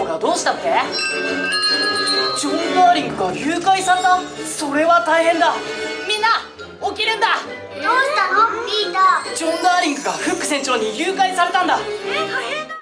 長がどうしたって？ジョン・ダーリングが誘拐された？それは大変だ。みんな起きるんだ。どうしたの？ピータージョン・ダーリングがフック船長に誘拐されたんだ。え大変だ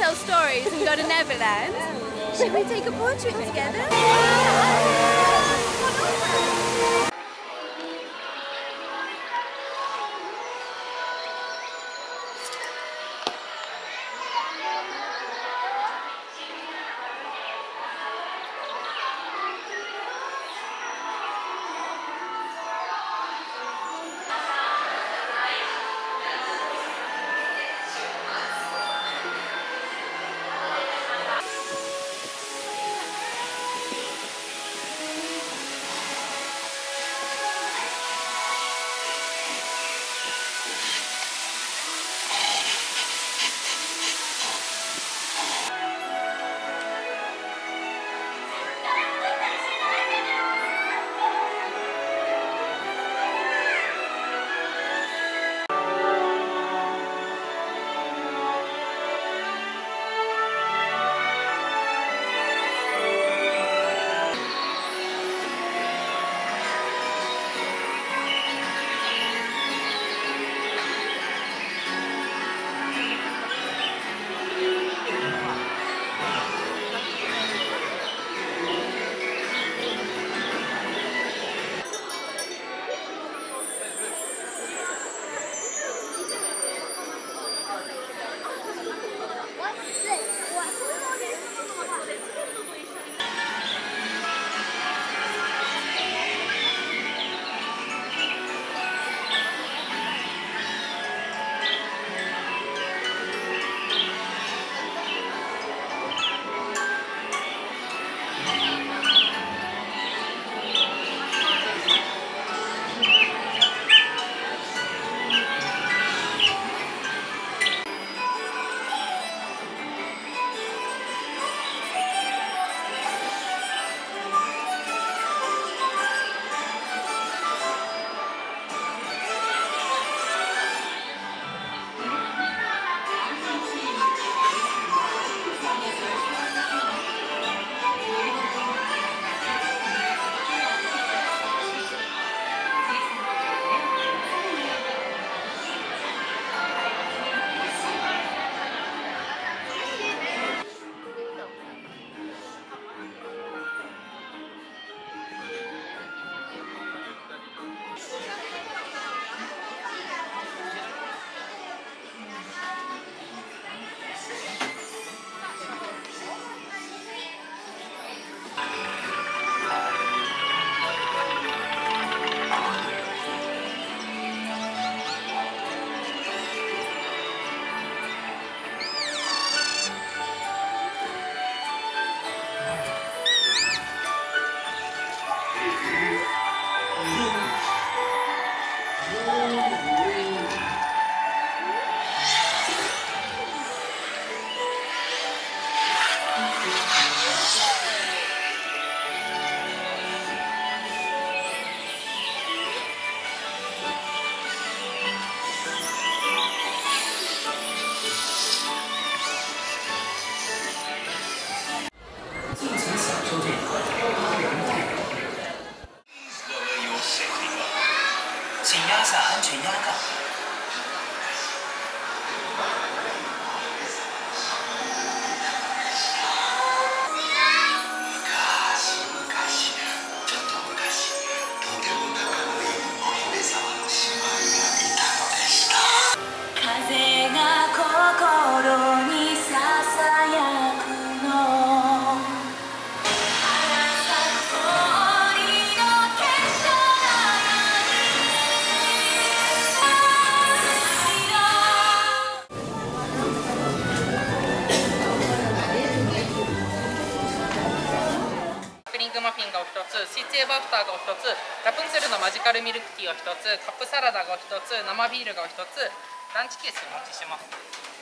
tell stories and go to Neverland? Should we take a portrait together? 安全压杠一つ、シーチェバフターがお一つラプンツェルのマジカルミルクティーを一つカップサラダがお一つ生ビールがお一つランチケースお持ちします。